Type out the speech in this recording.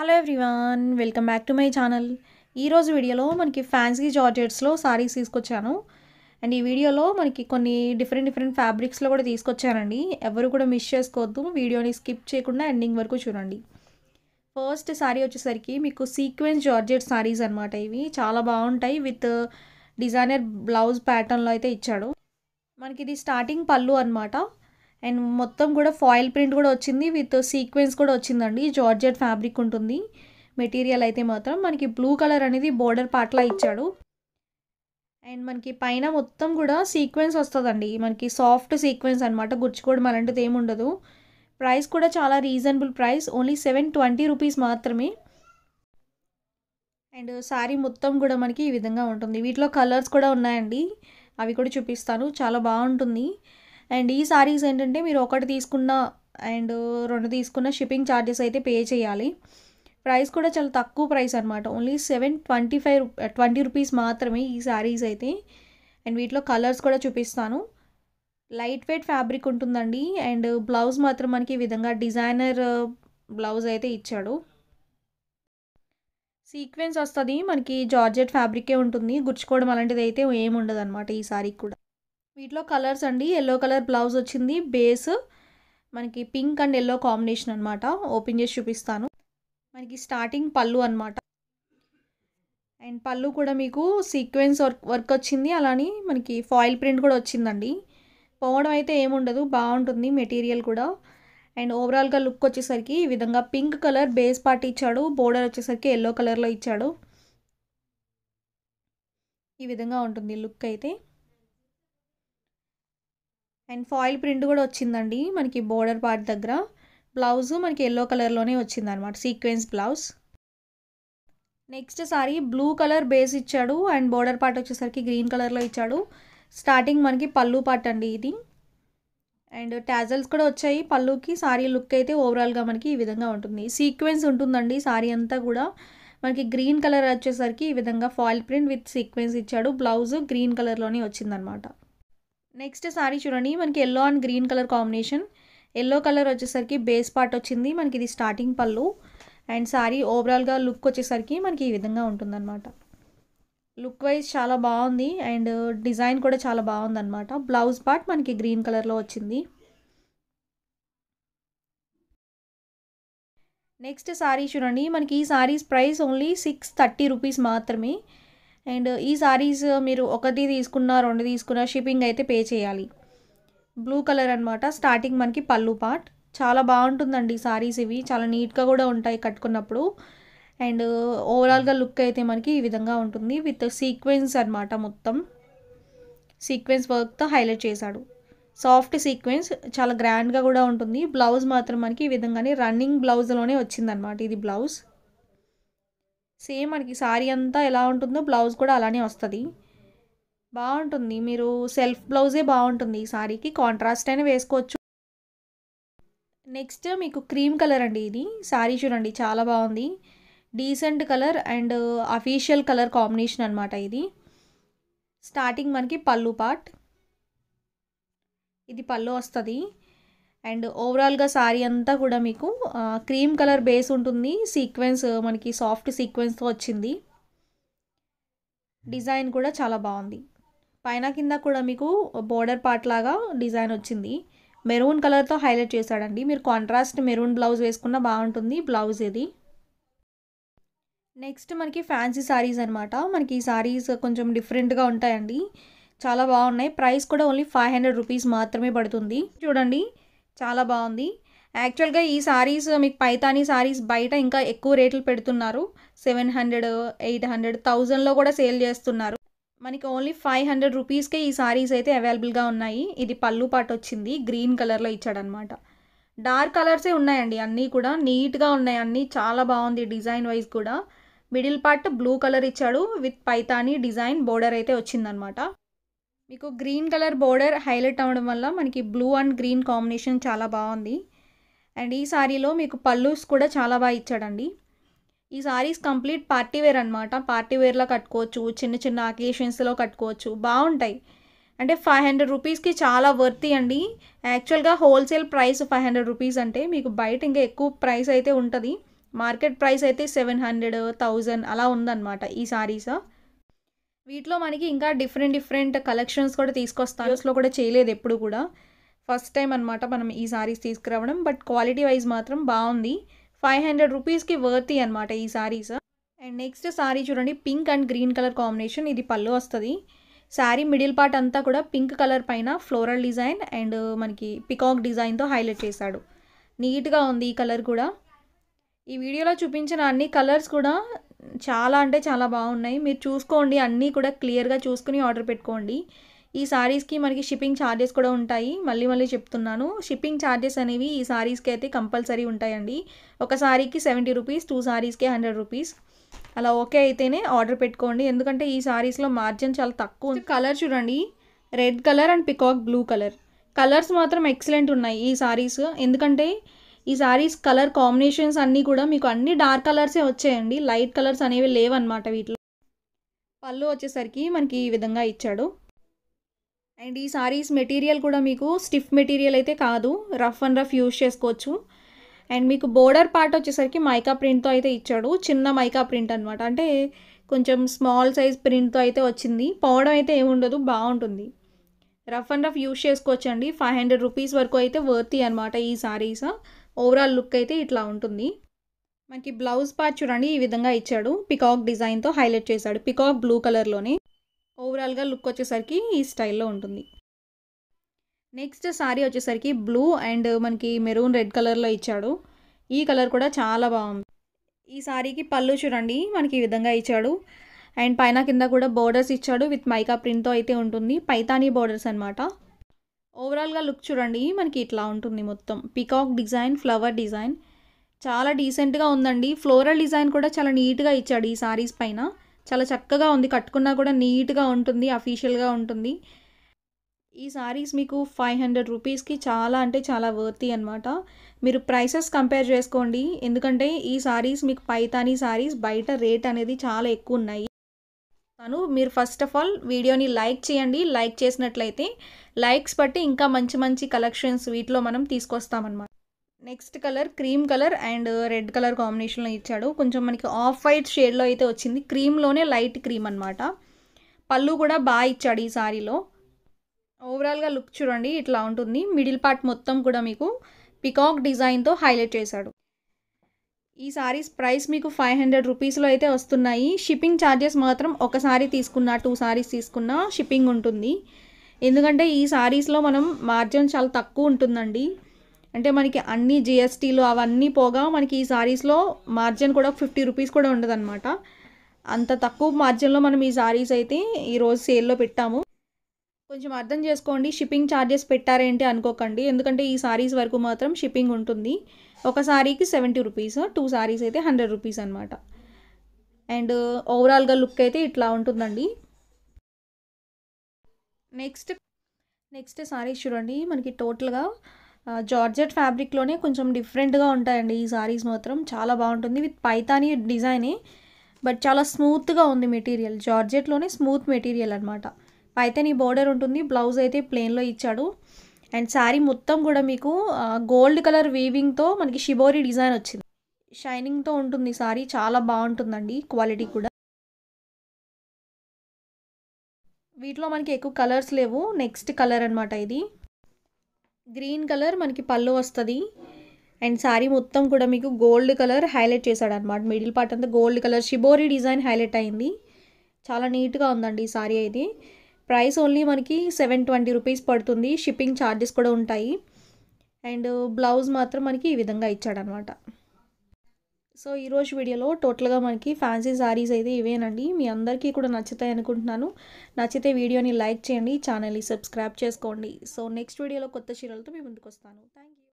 Hello everyone welcome back to my channel ఈరోజు వీడియోలో మనకి ఫ్యాన్సీ జార్జెట్స్లో సారీస్ తీసుకొచ్చాను. అండ్ ఈ వీడియోలో మనకి కొన్ని డిఫరెంట్ డిఫరెంట్ ఫ్యాబ్రిక్స్లో కూడా తీసుకొచ్చానండి. ఎవరు కూడా మిస్ చేసుకోవద్దు వీడియోని స్కిప్ చేయకుండా ఎండింగ్ వరకు చూడండి. ఫస్ట్ సారీ వచ్చేసరికి మీకు సీక్వెన్స్ జార్జెట్ సారీస్ అనమాట ఇవి. చాలా బాగుంటాయి విత్ డిజైనర్ బ్లౌజ్ ప్యాటర్న్లో అయితే ఇచ్చాడు. మనకి ఇది స్టార్టింగ్ పళ్ళు అనమాట అండ్ మొత్తం కూడా ఫాయిల్ ప్రింట్ కూడా వచ్చింది విత్ సీక్వెన్స్ కూడా వచ్చిందండి. జార్జెట్ ఫ్యాబ్రిక్ ఉంటుంది. మెటీరియల్ అయితే మాత్రం మనకి బ్లూ కలర్ అనేది బోర్డర్ పార్ట్లా ఇచ్చాడు. అండ్ మనకి పైన మొత్తం కూడా సీక్వెన్స్ వస్తుందండి. మనకి సాఫ్ట్ సీక్వెన్స్ అనమాట గుర్చుకోవడం అలాంటిది ఏమి ఉండదు. ప్రైస్ కూడా చాలా reasonable price. Only seven twenty rupees మాత్రమే. అండ్ శారీ మొత్తం కూడా మనకి ఈ విధంగా ఉంటుంది. వీటిలో కలర్స్ కూడా ఉన్నాయండి. అవి కూడా చూపిస్తాను. చాలా బాగుంటుంది. అండ్ ఈ సారీస్ ఏంటంటే మీరు ఒకటి తీసుకున్న అండ్ రెండు తీసుకున్న షిప్పింగ్ ఛార్జెస్ అయితే పే చేయాలి. ప్రైస్ కూడా చాలా తక్కువ ప్రైస్ అనమాట only seven twenty five twenty rupees మాత్రమే ఈ శారీస్ అయితే. అండ్ వీటిలో కలర్స్ కూడా చూపిస్తాను. లైట్ వెయిట్ ఫ్యాబ్రిక్ ఉంటుందండి. అండ్ బ్లౌజ్ మాత్రం మనకి ఈ విధంగా డిజైనర్ బ్లౌజ్ అయితే ఇచ్చాడు. సీక్వెన్స్ వస్తుంది. మనకి జార్జెట్ ఫ్యాబ్రికే ఉంటుంది. గుచ్చుకోవడం అలాంటిది అయితే ఏముండదు అనమాట ఈ సారీకి కూడా. వీటిలో కలర్స్ అండి. ఎల్లో కలర్ బ్లౌజ్ వచ్చింది. బేస్ మనకి పింక్ అండ్ ఎల్లో కాంబినేషన్ అనమాట ఓపెన్ చేసి చూపిస్తాను. మనకి స్టార్టింగ్ పళ్ళు అనమాట అండ్ పళ్ళు కూడా మీకు సీక్వెన్స్ వర్క్ వర్క్ వచ్చింది. అలానే మనకి ఫాయిల్ ప్రింట్ కూడా వచ్చిందండి. పోవడం అయితే ఏముండదు బాగుంటుంది మెటీరియల్ కూడా. అండ్ ఓవరాల్గా లుక్ వచ్చేసరికి ఈ విధంగా పింక్ కలర్ బేస్ పార్ట్ ఇచ్చాడు. బోర్డర్ వచ్చేసరికి ఎల్లో కలర్లో ఇచ్చాడు. ఈ విధంగా ఉంటుంది లుక్ అయితే. అండ్ ఫాయిల్ ప్రింట్ కూడా వచ్చిందండి మనకి బోర్డర్ పార్ట్ దగ్గర. బ్లౌజ్ మనకి ఎల్లో కలర్లోనే వచ్చింది అనమాట sequence blouse. Next sari blue colour base ఇచ్చాడు అండ్ బోర్డర్ పార్ట్ వచ్చేసరికి గ్రీన్ కలర్లో ఇచ్చాడు. స్టార్టింగ్ మనకి పళ్ళు పార్ట్ అండి ఇది. అండ్ టాజల్స్ కూడా వచ్చాయి పళ్ళుకి సారీ లుక్ అయితే ఓవరాల్గా మనకి ఈ విధంగా ఉంటుంది. సీక్వెన్స్ ఉంటుందండి సారీ అంతా కూడా. మనకి గ్రీన్ కలర్ వచ్చేసరికి ఈ విధంగా ఫాయిల్ ప్రింట్ విత్ సీక్వెన్స్ ఇచ్చాడు. బ్లౌజ్ గ్రీన్ కలర్లోనే వచ్చిందనమాట నెక్స్ట్ సారీ చూడండి మనకి yellow and green colour combination yellow colour వచ్చేసరికి బేస్ పార్ట్ వచ్చింది మనకి ఇది స్టార్టింగ్ పళ్ళు. అండ్ సారీ ఓవరాల్గా లుక్ వచ్చేసరికి మనకి ఈ విధంగా ఉంటుందన్నమాట. లుక్ వైజ్ చాలా బాగుంది అండ్ డిజైన్ కూడా చాలా బాగుందన్నమాట. బ్లౌజ్ పార్ట్ మనకి గ్రీన్ కలర్లో వచ్చింది. నెక్స్ట్ సారీ చూడండి మనకి ఈ saris price only six thirty rupees మాత్రమే. అండ్ ఈ సారీస్ మీరు ఒకటి తీసుకున్న రెండు తీసుకున్న షిప్పింగ్ అయితే పే చేయాలి. బ్లూ కలర్ అనమాట స్టార్టింగ్ మనకి పళ్ళు పార్ట్. చాలా బాగుంటుందండి సారీస్ ఇవి. చాలా నీట్గా కూడా ఉంటాయి కట్టుకున్నప్పుడు. అండ్ ఓవరాల్గా లుక్ అయితే మనకి ఈ విధంగా ఉంటుంది. విత్ సీక్వెన్స్ అనమాట మొత్తం. సీక్వెన్స్ వర్క్తో హైలైట్ చేశాడు. సాఫ్ట్ సీక్వెన్స్ చాలా గ్రాండ్గా కూడా ఉంటుంది. బ్లౌజ్ మాత్రం మనకి ఈ విధంగానే రన్నింగ్ బ్లౌజ్లోనే వచ్చిందనమాట ఇది బ్లౌజ్. సేమ్ మనకి సారీ అంతా ఎలా ఉంటుందో బ్లౌజ్ కూడా అలానే వస్తుంది. బాగుంటుంది. మీరు సెల్ఫ్ బ్లౌజే బాగుంటుంది ఈ సారీకి. కాంట్రాస్ట్ అయినా వేసుకోవచ్చు. నెక్స్ట్ మీకు క్రీమ్ కలర్ అండి ఇది. సారీ చూడండి చాలా బాగుంది. Decent colour and official colour combination అనమాట ఇది. స్టార్టింగ్ మనకి పళ్ళు పార్ట్. ఇది పళ్ళు వస్తుంది. అండ్ ఓవరాల్గా సారీ అంతా కూడా మీకు క్రీమ్ కలర్ బేస్ ఉంటుంది. సీక్వెన్స్ మనకి సాఫ్ట్ సీక్వెన్స్తో వచ్చింది. డిజైన్ కూడా చాలా బాగుంది. పైన కింద కూడా మీకు బోర్డర్ పార్ట్ లాగా డిజైన్ వచ్చింది. మెరూన్ కలర్తో హైలైట్ చేశాడండి. మీరు కాంట్రాస్ట్ మెరూన్ బ్లౌజ్ వేసుకున్న బాగుంటుంది బ్లౌజ్ ఇది. నెక్స్ట్ మనకి ఫ్యాన్సీ సారీస్ అనమాట మనకి ఈ సారీస్ కొంచెం డిఫరెంట్గా ఉంటాయండి. చాలా బాగున్నాయి. ప్రైస్ కూడా ఓన్లీ ఫైవ్ హండ్రెడ్ రూపీస్ మాత్రమే పడుతుంది. చూడండి. చాలా బాగుంది. యాక్చువల్గా ఈ సారీస్ మీకు పైతానీ సారీస్ బయట ఇంకా ఎక్కువ రేట్లు పెడుతున్నారు. సెవెన్ హండ్రెడ్ ఎయిట్ హండ్రెడ్ థౌజండ్లో కూడా సేల్ చేస్తున్నారు. మనకి ఓన్లీ ఫైవ్ హండ్రెడ్ రూపీస్కే ఈ సారీస్ అయితే అవైలబుల్గా ఉన్నాయి. ఇది పళ్ళు పాటు వచ్చింది. గ్రీన్ కలర్లో ఇచ్చాడనమాట డార్క్ కలర్సే ఉన్నాయండి అన్నీ కూడా. నీట్గా ఉన్నాయి అన్నీ. చాలా బాగుంది డిజైన్ వైజ్ కూడా. మిడిల్ పార్ట్ బ్లూ కలర్ ఇచ్చాడు. విత్ పైతానీ డిజైన్ బోర్డర్ అయితే వచ్చిందనమాట మీకు గ్రీన్ కలర్ బోర్డర్ హైలైట్ అవ్వడం వల్ల మనకి బ్లూ అండ్ గ్రీన్ కాంబినేషన్ చాలా బాగుంది. అండ్ ఈ సారీలో మీకు పల్లూస్ కూడా చాలా బాగా ఇచ్చాడండి. ఈ సారీస్ కంప్లీట్ పార్టీ వేర్ అనమాట పార్టీ వేర్లో కట్టుకోవచ్చు చిన్న చిన్న అకేషన్స్లో కట్టుకోవచ్చు. బాగుంటాయి. అంటే ఫైవ్ హండ్రెడ్ రూపీస్కి చాలా వర్తి అండి. యాక్చువల్గా wholesale price five hundred rupees అంటే మీకు బయట ఇంకా ఎక్కువ ప్రైస్ అయితే ఉంటుంది. మార్కెట్ ప్రైస్ అయితే సెవెన్ హండ్రెడ్ థౌజండ్ అలా ఉందన్నమాట ఈ సారీస్. వీటిలో మనకి ఇంకా డిఫరెంట్ డిఫరెంట్ కలెక్షన్స్ కూడా తీసుకొస్తాను. లో కూడా చేయలేదు ఎప్పుడు కూడా. ఫస్ట్ టైం అనమాట మనం ఈ సారీస్ తీసుకురావడం. బట్ క్వాలిటీ వైజ్ మాత్రం బాగుంది. ఫైవ్ హండ్రెడ్ రూపీస్కి వర్తీ అనమాట ఈ సారీస్ అండ్ నెక్స్ట్ సారీ చూడండి pink and green colour combination ఇది పళ్ళు వస్తుంది. శారీ మిడిల్ పార్ట్ అంతా కూడా పింక్ కలర్ పైన ఫ్లోరల్ డిజైన్ అండ్ మనకి పికాక్ డిజైన్తో హైలైట్ చేశాడు. నీట్గా ఉంది ఈ కలర్ కూడా. ఈ వీడియోలో చూపించిన అన్ని కలర్స్ కూడా చాలా అంటే చాలా బాగున్నాయి. మీరు చూసుకోండి అన్నీ కూడా క్లియర్గా చూసుకుని ఆర్డర్ పెట్టుకోండి. ఈ సారీస్కి మనకి షిప్పింగ్ ఛార్జెస్ కూడా ఉంటాయి. మళ్ళీ మళ్ళీ చెప్తున్నాను షిప్పింగ్ ఛార్జెస్ అనేవి ఈ సారీస్కి అయితే కంపల్సరీ ఉంటాయండి. ఒక సారీకి సెవెంటీ రూపీస్ టూ సారీస్కి హండ్రెడ్ రూపీస్. అలా ఓకే అయితేనే ఆర్డర్ పెట్టుకోండి. ఎందుకంటే ఈ సారీస్లో మార్జిన్ చాలా తక్కువ కలర్ చూడండి. Red colour and peacock blue colour. Colours మాత్రం ఎక్సలెంట్ ఉన్నాయి ఈ సారీస్. ఎందుకంటే ఈ సారీస్ కలర్ కాంబినేషన్స్ అన్నీ కూడా మీకు అన్ని డార్క్ కలర్సే వచ్చాయండి. లైట్ కలర్స్ అనేవి లేవన్నమాట వీటిలో. పళ్ళు వచ్చేసరికి మనకి ఈ విధంగా ఇచ్చాడు. అండ్ ఈ సారీస్ మెటీరియల్ కూడా మీకు స్టిఫ్ మెటీరియల్ అయితే కాదు. రఫ్ అండ్ రఫ్ యూజ్ చేసుకోవచ్చు. అండ్ మీకు బోర్డర్ పార్ట్ వచ్చేసరికి మైకా ప్రింట్తో అయితే ఇచ్చాడు. చిన్న మైకా ప్రింట్ అనమాట అంటే కొంచెం స్మాల్ సైజ్ ప్రింట్తో అయితే వచ్చింది. పోవడం అయితే ఏముండదు బాగుంటుంది. రఫ్ అండ్ రఫ్ యూజ్ చేసుకోవచ్చండి. ఫైవ్ హండ్రెడ్ రూపీస్ వరకు అయితే వర్తి అనమాట ఈ సారీస్ ఓవరాల్ లుక్ అయితే ఇట్లా ఉంటుంది. మనకి బ్లౌజ్ పార్ట్ చూడండి ఈ విధంగా ఇచ్చాడు. పికాక్ డిజైన్తో హైలైట్ చేశాడు. పికాక్ బ్లూ కలర్లోనే ఓవరాల్గా లుక్ వచ్చేసరికి ఈ స్టైల్లో ఉంటుంది. నెక్స్ట్ సారీ వచ్చేసరికి బ్లూ అండ్ మనకి మెరూన్ రెడ్ కలర్లో ఇచ్చాడు. ఈ కలర్ కూడా చాలా బాగుంది. ఈ శారీకి పళ్ళు చూడండి మనకి ఈ విధంగా ఇచ్చాడు. అండ్ పైన కింద కూడా బోర్డర్స్ ఇచ్చాడు. విత్ మైకా ప్రింట్తో అయితే ఉంటుంది. పైతానీ బోర్డర్స్ అనమాట ఓవరాల్గా లుక్ చూడండి. మనకి ఇట్లా ఉంటుంది మొత్తం. పికాక్ డిజైన్ ఫ్లవర్ డిజైన్ చాలా డీసెంట్గా ఉందండి. ఫ్లోరల్ డిజైన్ కూడా చాలా నీట్గా ఇచ్చాడు ఈ సారీస్ పైన. చాలా చక్కగా ఉంది. కట్టుకున్నా కూడా నీట్గా ఉంటుంది. అఫీషియల్గా ఉంటుంది. ఈ సారీస్ మీకు ఫైవ్ హండ్రెడ్ రూపీస్కి చాలా అంటే చాలా వర్తీ అనమాట మీరు ప్రైసెస్ కంపేర్ చేసుకోండి. ఎందుకంటే ఈ సారీస్ మీకు పైతానీ సారీస్ బయట రేట్ అనేది చాలా ఎక్కువ ఉన్నాయి. తను మీరు ఫస్ట్ ఆఫ్ ఆల్ వీడియోని లైక్ చేయండి. లైక్ చేసినట్లయితే లైక్స్ బట్టి ఇంకా మంచి మంచి కలెక్షన్స్ వీటిలో మనం తీసుకొస్తామన్నమాట. Next colour cream colour and red colour కాంబినేషన్లో ఇచ్చాడు. కొంచెం మనకి ఆఫ్ వైట్ షేడ్లో అయితే వచ్చింది. క్రీమ్లోనే లైట్ క్రీమ్ అనమాట పళ్ళు కూడా బాగా ఇచ్చాడు ఈ సారీలో. ఓవరాల్గా లుక్ చూడండి. ఇట్లా ఉంటుంది. మిడిల్ పార్ట్ మొత్తం కూడా మీకు పికాక్ డిజైన్తో హైలైట్ చేశాడు. ఈ సారీస్ ప్రైస్ మీకు ఫైవ్ హండ్రెడ్ రూపీస్లో అయితే వస్తున్నాయి. షిప్పింగ్ ఛార్జెస్ మాత్రం ఒక సారీ తీసుకున్నా టూ సారీస్ తీసుకున్నా షిప్పింగ్ ఉంటుంది. ఎందుకంటే ఈ సారీస్లో మనం మార్జిన్ చాలా తక్కువ ఉంటుందండి. అంటే మనకి అన్ని జిఎస్టీలు అవన్నీ పోగా మనకి ఈ సారీస్లో మార్జిన్ కూడా ఫిఫ్టీ రూపీస్ కూడా ఉండదన్నమాట. అంత తక్కువ మార్జిన్లో మనం ఈ సారీస్ అయితే ఈరోజు సేల్లో పెట్టాము. కొంచెం అర్థం చేసుకోండి షిప్పింగ్ ఛార్జెస్ పెట్టారేంటి అనుకోకండి. ఎందుకంటే ఈ సారీస్ వరకు మాత్రం షిప్పింగ్ ఉంటుంది. ఒక శారీకి సెవెంటీ రూపీస్ టూ శారీస్ అయితే హండ్రెడ్ రూపీస్ అనమాట అండ్ ఓవరాల్గా లుక్ అయితే ఇట్లా ఉంటుందండి. నెక్స్ట్ నెక్స్ట్ సారీస్ చూడండి. మనకి టోటల్గా జార్జెట్ ఫ్యాబ్రిక్లోనే కొంచెం డిఫరెంట్గా ఉంటాయండి ఈ శారీస్ మాత్రం. చాలా బాగుంటుంది విత్ పైతానీ డిజైనే. బట్ చాలా స్మూత్గా ఉంది మెటీరియల్. జార్జెట్లోనే స్మూత్ మెటీరియల్ అనమాట పైతానీ బోర్డర్ ఉంటుంది బ్లౌజ్ అయితే ప్లెయిన్లో ఇచ్చాడు. అండ్ శారీ మొత్తం కూడా మీకు గోల్డ్ కలర్ వీవింగ్తో మనకి షిబోరి డిజైన్ వచ్చింది. షైనింగ్తో ఉంటుంది సారీ చాలా బాగుంటుందండి క్వాలిటీ కూడా. వీటిలో మనకి ఎక్కువ కలర్స్ లేవు నెక్స్ట్ కలర్ అనమాట ఇది. గ్రీన్ కలర్ మనకి పళ్ళు వస్తుంది. అండ్ శారీ మొత్తం కూడా మీకు గోల్డ్ కలర్ హైలైట్ చేశాడు అనమాట మిడిల్ పార్ట్ అంతా gold colour shibori design highlight అయింది. చాలా నీట్గా ఉందండి ఈ శారీ అయితే. ప్రైస్ ఓన్లీ మనకి సెవెన్ ట్వంటీ రూపీస్ పడుతుంది. షిప్పింగ్ ఛార్జెస్ కూడా ఉంటాయి. అండ్ బ్లౌజ్ మాత్రం మనకి ఈ విధంగా ఇచ్చాడనమాట. సో ఈరోజు వీడియోలో టోటల్గా మనకి ఫ్యాన్సీ శారీస్ అయితే ఇవేనండి. మీ అందరికీ కూడా నచ్చుతాయి అనుకుంటున్నాను. నచ్చితే వీడియోని లైక్ చేయండి. ఛానల్ని సబ్స్క్రైబ్ చేసుకోండి. సో నెక్స్ట్ వీడియోలో కొత్త చీరలతో మీ ముందుకు వస్తాను థ్యాంక్ యూ